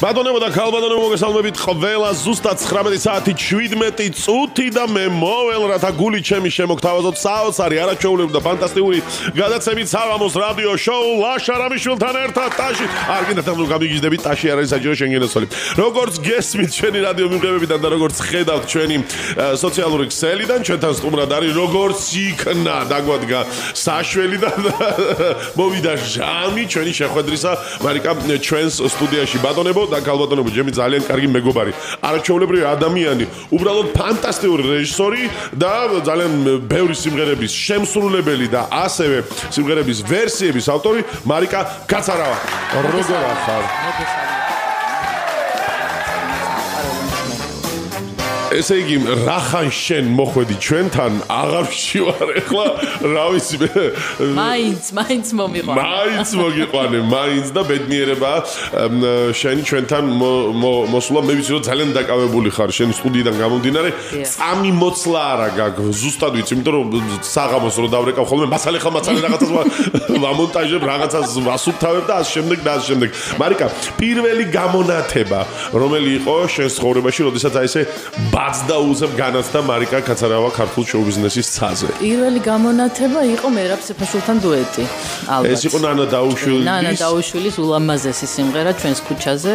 ბატონებო და ქალბატონებო მოგესალმებით ყველა ზუსტად 19 საათი 17 წუთი და მე მოვალ რათა გული ჩემი შემოგთავაზოთ საოცარი არაჩვეულებრივი და ფანტასტიკური გადაცემით საღამოს რადიო შოუ ლაშა რამიშვილთან ერთად ტაში. არ გინდათ რომ გამიგიჟდები ტაში არ არის საჭირო შენგენოსოლი როგორც გესმით ჩვენი რადიო მიმღებებიდან და როგორც ხედავთ ჩვენი სოციალური ქსელიდან ჩვენთან სტუმრად არის როგორც იქნა დაგვადგა საშველი და მოვიდა ჟამი ჩვენი შეხვედრისა. მარიკა ჩვენს სტუდიაში ბატონებო და ქალბატონებო, ჩემი ძალიან კარგი მეგობარი, არაჩვეულებრივი ადამიანი, უბრალოდ ფანტასტიკური რეჟისორი და ძალიან ბევრი სიმღერების შემსრულებელი და ასევე სიმღერების ვერსიების ავტორი მარიკა კაცარავა. როგორ ახარ? მოგესალმებით. ესე იგი რახან შენ მოხვედი ჩვენთან აღარ ვშივარ ეხლა რა ვიცი მაინც მაინც მომიყვანე მაინც მოგიყვანე მაინც და ბედნიერება შენ ჩვენთან მოსულა. მე ვიცი რომ ძალიან დაკავებული ხარ შენ სტუდიიდან გამომდინარე. წამი მოცლა არა გაგ ზუსტად ვიცი იმიტომ რომ საღამოს რო დავრეკავ ხოლმე მასალე ხა მასალე რაღაცას ვამონტაჟებ რაღაცას ვასუფთავებ და ამ შემდეგ და ამ შემდეგ. მარიკა პირველი გამონათება რომელი იყო შენ ცხოვრებაში როდესაც აი ესე ბაცდა უზებ განაცდა მარიკა კაცარავა ქართულ შოუ ბიზნესის ცაზე. პირველი გამონათება იყო მერაბ სეფაშვილთან დუეტი. ალბათ. ეს იყო ნანა დაუშვილის ნანა დაუშვილის ულამაზესი სიმღერა ჩვენს ქუჩაზე.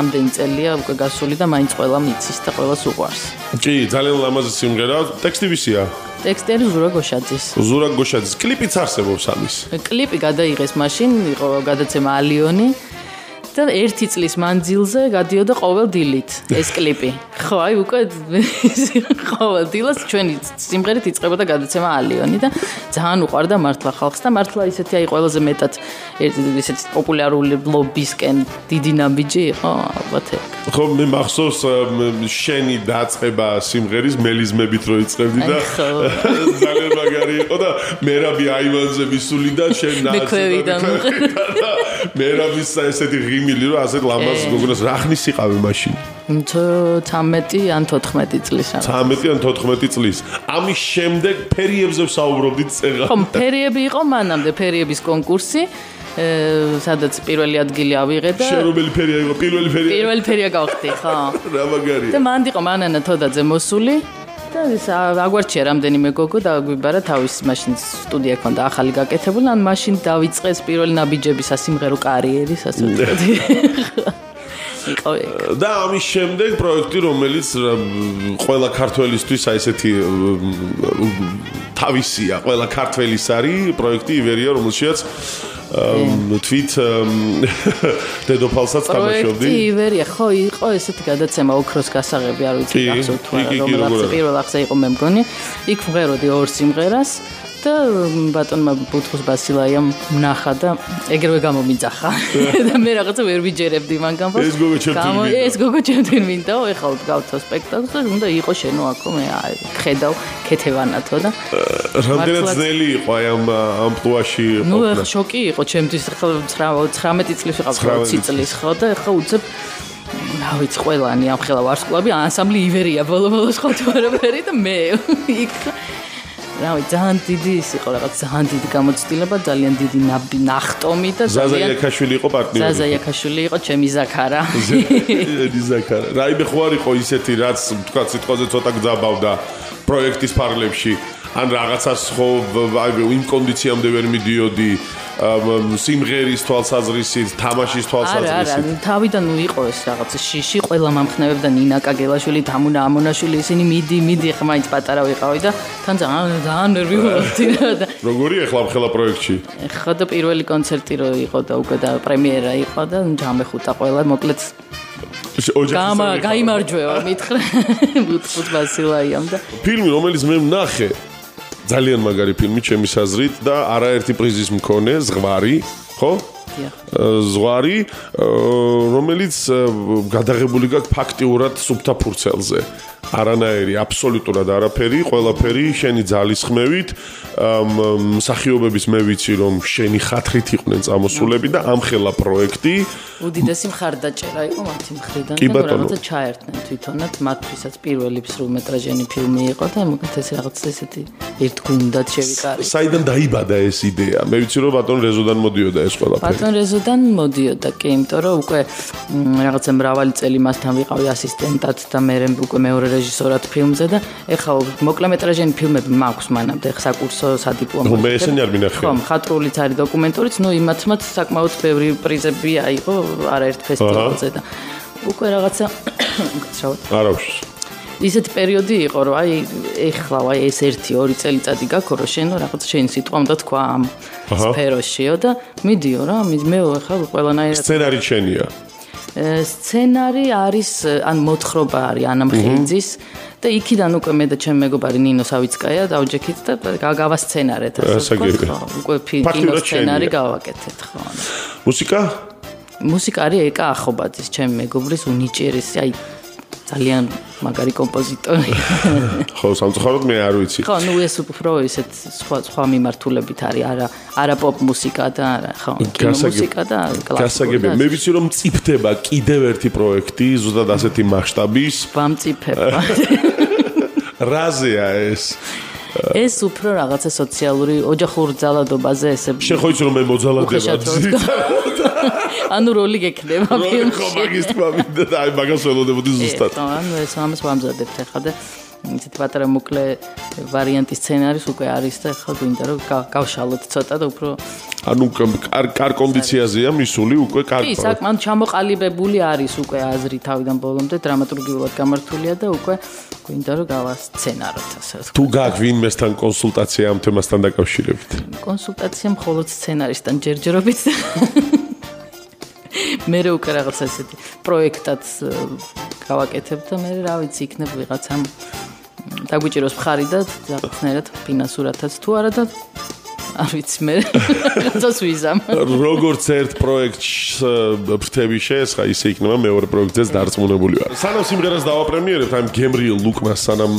ამდენი წელია უკვე გასული და მაინც ყველა მიცის და ყველა უყვარს. კი, ძალიან ულამაზესი სიმღერა. ტექსტი ვისია? ტექსტი არის ზურა გოშაძის. ზურა გოშაძის კლიპიც არსებობს ამის. კლიპი გადაიღეს მაშინ, იყო გადაცემა ალიონი. და ერთი წლის მანძილზე გადიოდა ყოველ დილით ეს კლიპი. ხო, აი უკვე ყოველ დილას ჩვენი სიმღერით იწყებოდა გადაცემა ალიონი და ძალიან უყვარდა მართლა ხალხს და მართლა ისეთი აი ყველაზე მეტად ისეთი პოპულარული ბლობისკენ დიდი ნაბიჯი იყო ალბათ. ხო, მე მახსოვს შენი დაწყება სიმღერის მელიზმებით რო იწყებდი და ძალიან მაგარი იყო და მერაბი აივანზე მისული და შენ ნაცი და მერაბის ესეთი ღიმილი რომ ასეთ ლამაზ გოგონას რა ხნის იყავი მაშინ. 13 ან 14 წლის არა 13 ან 14 წლის. ამის შემდეგ ფერიებზე ვსაუბრობდით წეღა. ხო ფერიები იყო მანამდე ფერიების კონკურსი სადაც პირველი ადგილი ავიღე და შერობელი ფერია იყო პირველი ფერია. პირველი ფერია გავხდი ხო. რა მაგარია და მანდ იყო მანანა თოდაძე მოსული. და ის აგვარჩია რამდენიმე გოგო და აგვიბარა თავის მაშინ სტუდია ქონდა ახალი გაკეთებული ან მაშინ დაიწყეს პირველი ნაბიჯების ასიმღერო კარიერის ასე ვთქვი იყო და ამის შემდეგ პროექტი რომელიც ყველა ქართველისთვის აი ესეთი თავისია ყველა ქართველის არის პროექტი ივერია რომელშიც თვით დედოფალსაც თამაშობდი. პროექტი ივერია, ხო, იყო ესეთი გადაცემა ოქროს გასაღები, არ ვიცი, ახსოვთ თუ არა, რომელიც პირველ ახსა იყო მე მგონი. იქ ვღეროდი ორ სიმღერას. და ბატონმა ბუთქოს ბასილაიამ ნახა და ეგრევე გამომიძახა და მე რაღაცა ვერ ვიჯერებდი მან გამო ეს გოგო ჩემთვის ეს გოგო ჩემთვის მინდა ეხლა ვდგავთ სპექტაკლს და უნდა იყო შენო აქო მე ხედავ ქეთევანათო და რამდენად ძნელი იყო აი ამ ამპლუაში ნუ შოკი იყო ჩემთვის ხა 19 წლის ვიყავ 20 წლის ხო და ეხლა უცებ რა ვიცი ყველანი ამ ხელა ვარსკვლავი ანსამბლი ივერია ბოლო-ბოლოს ხო თუ არაფერი და მე იქ რავი, ძალიან დიდი ის იყო რაღაც ძალიან დიდი გამოცდილება, ძალიან დიდი ნახტომი და ძალიან ზაზა იაკაშვილი იყო პარტნიორი. ზაზა იაკაშვილი იყო ჩემი ზაქარა. ზაქარა. რაიმე ხო არ იყო ისეთი, რაც თქვა სიტყვაზე ცოტა გძაბავდა პროექტის ფარგლებში. ან რაღაცას ხო აი იმ კონდიციამდე ვერ მიდიოდი სიმღერის თვალსაზრისით, თამაშის თვალსაზრისით. არა, არა, თავიდან იყო ეს რაღაც შიში, ყველა მომხნევებ და ნინა კაგელაშვილი, თამუნა ამონაშვილი, ისინი მიდი, მიდი, ხა მაინც პატარა ვიყავი და თან ძალიან ძალიან ნერვიულობდი და როგორი ახლა მხელა პროექტში? ხო და პირველი კონცერტი რო იყო და უკვე და პრემიერა იყო და ჯამეხუტა ყველა, მოკლედ გამა გამარჯვება მითხრა ბუთბუთ ბასილაიამ და ფილმი რომელიც მე ვნახე ძალიან მაგარი ფილმი ჩემი საზრით და არაერთი პრიზის მქონე ზღვარი ხო ზღვარი რომელიც გადაღებული გაქვს ფაქტიურად სუფთა ფურცელზე. არანაირი აბსოლუტურად არაფერი ყველაფერი შენი ძალის ხმევით მსახიობების მე ვიცი რომ შენი ხათრით იყვნენ წამოსულები და ამხელა პროექტი უდიდესი მხარდაჭერა იყო მათი მხრიდან და რაღაცა ჩაერთნენ თვითონაც მათთვისაც პირველი სრულმეტრაჟიანი ფილმი იყო და მოგეთ ეს რაღაც ესეთი ერთგუნდად შევიკარი საიდან დაიბადა ეს იდეა? მე ვიცი რომ ბატონ რეზოდან მოდიოდა ეს ყველაფერი თვითონ მოდიოდა კი, იმიტომ რომ უკვე რაღაცა მრავალი წელი მასთან ვიყავი ასისტენტად და მე უკვე მეორე რეჟისორად ფილმზე და ეხლა მოკლემეტრაჟიანი ფილმები მაქვს მანამდე საკურსო სადიპლომო. მე ესენი არ მინახე. ხო, ხატრულიც არის დოკუმენტურიც, ну იმათმაც საკმაოდ ბევრი პრიზები აიღო არაერთ ფესტივალზე და უკვე რაღაცა გაცრავთ. არ აქვს. ისეთი პერიოდი იყო, რომ აი ეხლა აი ეს 1-2 წელიწადი გაქვს, რომ შენ რაღაც შენი სიტყვა უნდა თქვა ამ სფეროშიო და მიდიო რა, მე ეხლა ყველანაირად სცენარი შენია. სცენარი არის ან მოთხრობა არის ანამხეიძის და იქიდან უკვე მე და ჩემი მეგობარი ნინო სავიცკაია დავჯექით და გაგავა სცენარეთ ასე ვთქვა. უკვე კინო სცენარი გავაკეთეთ ხო. მუსიკა? მუსიკა არის ეკა ახობაძის ჩემი მეგობრის უნიჭერის აი ძალიან მაგარი კომპოზიტორი. ხო, სამწუხაროდ მე არ ვიცი. ხო, ნუ ეს უფრო ისეთ სხვა სხვა მიმართულებით არის, არა არა პოპ მუსიკა და არა, ხო, კინო მუსიკა და კლასიკური. გასაგები, მე ვიცი რომ წიფდება კიდევ ერთი პროექტი, ზუსტად ასეთი მასშტაბის. ვამწიფება. რაზეა ეს? ეს უფრო რაღაცა სოციალური ოჯახურ ძალადობაზე ესე. შეხოიც რომ მე მოძალადება. ანუ როლი გექნება ფილმში. ხო, მაგის თქვა მინდა და აი მაგას ველოდებოდი ზუსტად. ხო, ანუ ეს ამას ვამზადებთ ახლა და ისეთი პატარა მოკლე ვარიანტის სცენარის უკვე არის და ახლა გვინდა რომ გავშალოთ ცოტა და უფრო ანუ კარ კარ კონდიციაზეა მისული უკვე კარ კი საკმაოდ ჩამოყალიბებული არის უკვე აზრი თავიდან ბოლომდე დრამატურგიულად გამართულია და უკვე გვინდა რომ გავასცენაროთ ასე ვთქვი თუ გაქვს ვინმესთან კონსულტაცია ამ თემასთან დაკავშირებით კონსულტაცია მხოლოდ სცენარისტთან ჯერჯერობით მე რო უკვე რაღაც ასეთი პროექტად გავაკეთებ და მე რა ვიცი იქნებ ვიღაცამ დაგვიჭიროს მხარი და რაღაცნაირად ფინანსურათაც თუ არა და არ ვიცი მე როცა ვიზამ. როგორც ერთ პროექტს ფრთები შეესხა ისე იქნება მეორე პროექტზეც დარწმუნებული ვარ. სანამ სიმღერას დავაპრემიერებთ აი გემრიელ ლუკმას სანამ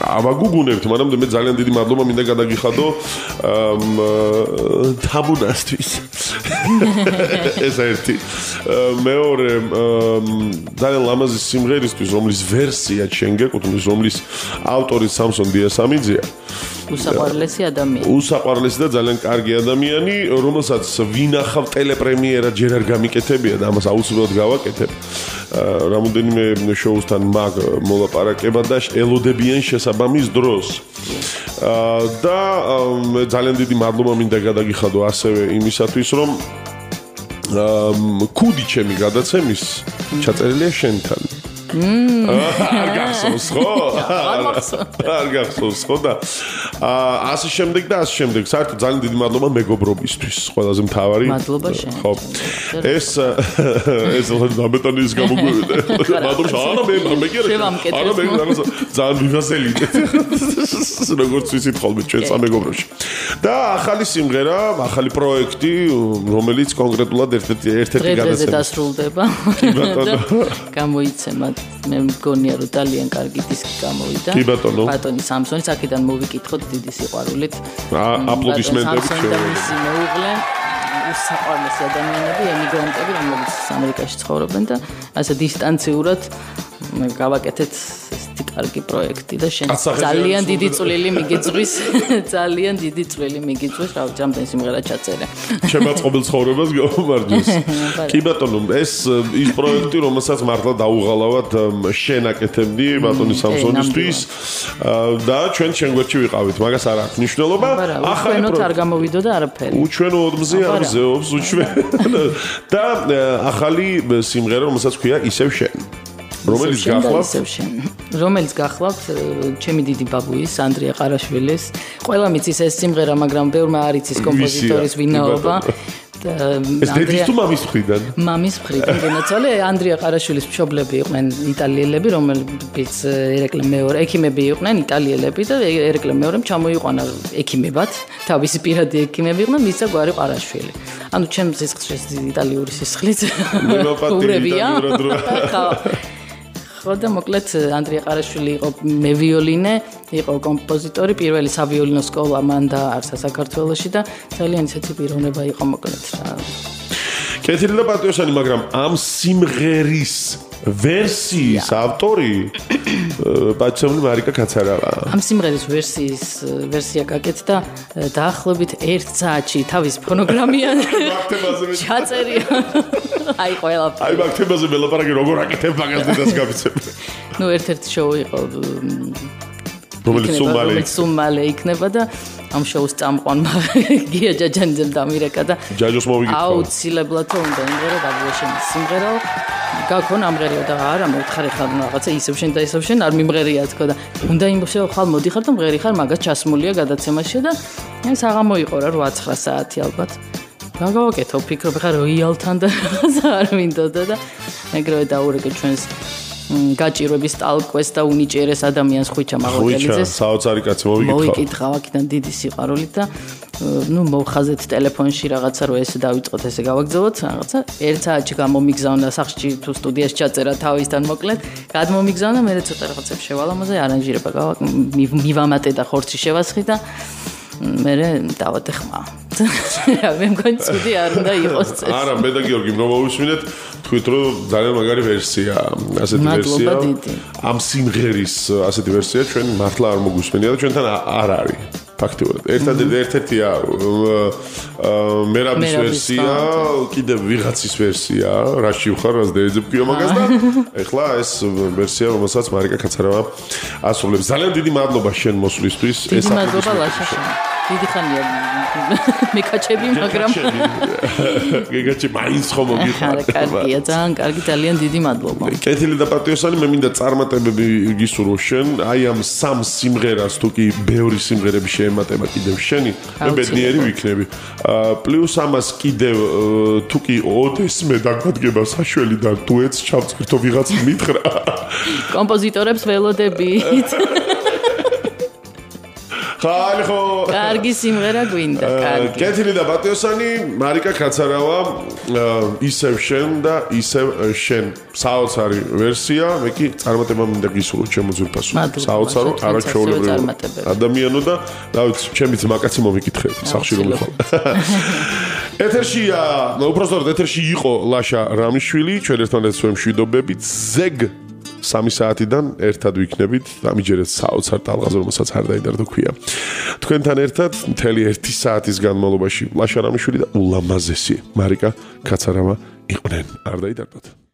ავაგუგუნებთ მანამდე მე ძალიან დიდი მადლობა მინდა გადაგიხადო თაბუნასთვის. ეს ერთი. მეორე ძალიან ლამაზი სიმღერისთვის რომლის ვერსია ჩვენ გეკუთვნის რომლის ავტორი სამსონ დიასამიძეა უსაყვარლესი ადამიანი. უსაყვარლესი და ძალიან კარგი ადამიანი, რომელსაც ვინახავ ტელეპრემიერა ჯერ არ გამიკეთებია და ამას აუცილებლად გავაკეთებ. რამოდენიმე შოუსთან მაგ მოლაპარაკება და ელოდებიან შესაბამის დროს. და ძალიან დიდი მადლობა მინდა გადაგიხადო ასევე იმისათვის, რომ კუდი ჩემი გადაცემის ჩაწერილია შენთან. არ გახსოვს ხო? არ გახსოვს. ხო და აა ასე შემდეგ და ასე შემდეგ. საერთოდ ძალიან დიდი მადლობა მეგობრობისთვის. ყველაზე მთავარი. მადლობა შენ. ხო. ეს ეს დამეტანის გამოგვივიდა. მადლობა არა მე მე კი არა მე რაღაც ძალიან ვიღასელი. როგორც ვიცით ხოლმე ჩვენ სამეგობროში. და ახალი სიმღერა, ახალი პროექტი, რომელიც კონკრეტულად ერთ-ერთი ერთ-ერთი გადაცემა. დღეს დასრულდება. კი ბატონო. გამოიცემა მე მგონია რომ ძალიან კარგი დისკი გამოვიდა. კი ბატონო. ბატონი სამსონი საკიდან მოვიკითხოთ დიდი სიყვარულით. აპლოდისმენტები შეუძლია. უსაყვარლესი ადამიანები, ემიგრანტები, რომლებიც ამერიკაში ცხოვრობენ და ასე დისტანციურად გავაკეთეთ ესეთი კარგი პროექტი და შენ ძალიან დიდი წვლილი მიგიწვის ძალიან დიდი წვლილი მიგიწვის რა ჯამდენ სიმღერა ჩაწერე. ჩემო წყობილ ცხოვრებას გამარჯოს კი ბატონო ეს ის პროექტი რომელსაც მართლა დაუღალავად შენ აკეთებდი ბატონი სამსონისთვის. და ჩვენ ჩვენ გვერდში ვიყავით მაგას არ აქვს მნიშვნელობა. ახალი პროექტი. არ გამოვიდოდა არაფერი. უჩვენო ოდმზე არ მზეობს უჩვენო და ახალი სიმღერა რომელსაც ქვია ისევ შენ. რომელიც გახლავთ? რომელიც გახლავთ ჩემი დიდი ბაბუის ანდრია ყარაშვილის. ყველა მიცის ეს სიმღერა მაგრამ ბევრმა არ იცის კომპოზიტორის ვინაობა ეს დედის თუ მამის მხრიდან? მამის მხრიდან განაცალე ანდრია ყარაშვილის მშობლები იყვნენ იტალიელები, რომლებიც ერეკლე მეორე ექიმები იყვნენ იტალიელები და ერეკლე მეორემ ჩამოიყვანა ექიმებად, თავისი პირადი ექიმები იყვნენ, მისცა გვარი ყარაშვილი. ანუ ჩემს სისხლში იტალიური სისხლიც. მე მოპატი იტალიურად. ხო. და მოკლედ ანდრია ყარაშვილი იყო მევიოლინე, იყო კომპოზიტორი, პირველი სავიოლინო სკოლა მან დაარსა საქართველოში და ძალიან ისეთი პიროვნება იყო მოკლედ რა. კეთილი და პატრიოტანი, მაგრამ ამ სიმღერის ვერსიის ავტორი ბაჩემლი მარიკა კაცარავა. ამ სიმღერის ვერსიის ვერსია გაკეთდა დაახლოებით 1 საათში თავის ფონოგრამიან ჩაწერია. აი ყველაფერი. აი მაგ თემაზე მელაპარაკე როგორ აკეთებ მაგას დედას გაბიცებ. ნუ ერთ-ერთი შოუ იყო რომელიც სულ მალე რომელიც სულ მალე იქნება და ამ შოუს წამყვანმა გია ჯაჯანიძემ დამირეკა და ჯაჯოს მოვიგეთ აუცილებლად თუ უნდა იმღერო დაბლოშენის სიმღერა. გაქონ ამღერია და არა მოთხარი ხარ რაღაცა ისევ შენ და ისევ შენ არ მიმღერია თქო და უნდა იმშევ ხალ მოდიხარ და მღერი ხარ მაგას ჩასმულია გადაცემაში და ეს აღარ მოიყო რა 8-9 საათი ალბათ. რა გავაკეთო ფიქრობ ხარ როიალთან და რაღაცა არ მინდოდა და ეგრევე დაურეკე ჩვენს გაჭირვების ტალკვეს და უნიჭერეს ადამიანს ხვიჩა მაღალგელიძეს. ხვიჩა, საოცარი კაცი მოვიკითხა. მოვიკითხა აქედან დიდი სიყვარულით და ნუ მოვხაზეთ ტელეფონში რაღაცა რო ესე დავიწყოთ ესე გავაგზავნოთ რაღაცა ერთ საათში გამომიგზავნა სახში თუ სტუდიაში ჩაწერა თავისთან მოკლედ გადმომიგზავნა მე ცოტა რაღაცებს შევალამაზე არანჟირება გავაკ მივამატე და ხორცი შევასხი და მე დავადე ხმა. მე მგონი ცუდი არ უნდა იყოს წესი. არა, მე და გიორგი მომავისმინეთ თქვით რომ ძალიან მაგარი ვერსია, ასეთი ვერსია. ამ სიმღერის ასეთი ვერსია ჩვენ მართლა არ მოგვისმენია და ჩვენთან არ არის. ფაქტიურად. ერთადერთი ერთ-ერთია მერაბის ვერსია, კიდე ვიღაცის ვერსია, რაში ვხარ, რას დაეძებ კიო მაგას და ეხლა ეს ვერსია, რომელსაც მარიკა კაცარავა ასრულებს. ძალიან დიდი მადლობა შენ მოსვლისთვის. ეს მადლობა ლაშაშა. დიდი ხანია მეკაჩები, მაგრამ გეგაჩი მაინც ხომ მოგიხარ. კარგია, ძალიან კარგი, ძალიან დიდი მადლობა. კეთილი და პატრიოტანი, მე მინდა წარმატებები გისურვო შენ, აი ამ სამ სიმღერას თუ კი ბევრი სიმღერები შეემატება კიდევ შენი, მე ბედნიერი ვიქნები. აა პლუს ამას კიდევ თუ კი ოდეს მე დაგვადგება საშველი და დუეტს ჩავწირთო ვიღაც მითხრა. კომპოზიტორებს ველოდებით. ხალი ხო? კარგი სიმღერა გვინდა კარგი. კეთილი და პატიოსანი მარიკა კაცარავა ისევ შენ და ისევ შენ. საოცარი ვერსია. მე კი წარმატება მინდა გისურვო ჩემო ძვირფასო საოცარო არაჩვეულებრივი ადამიანო და რა ვიცი ჩემი ძმაკაცი მომიკითხე სახში რომ ხო ეთერშია უბრალოდ ეთერში იყო ლაშა რამიშვილი ჩვენ ერთმანეთს ვემშვიდობებით. ზეგ სამი საათიდან ერთად ვიქნებით, ამიჯერეთ საოცარ ტალღაზე, რომელსაც არ დაიდარდო ქვია. თქვენთან ერთად მთელი 1 საათის განმავლობაში ლაშარამიშვილი და ულამაზესი მარიკა კაცარავა იყვნენ. არ დაიდარდოთ.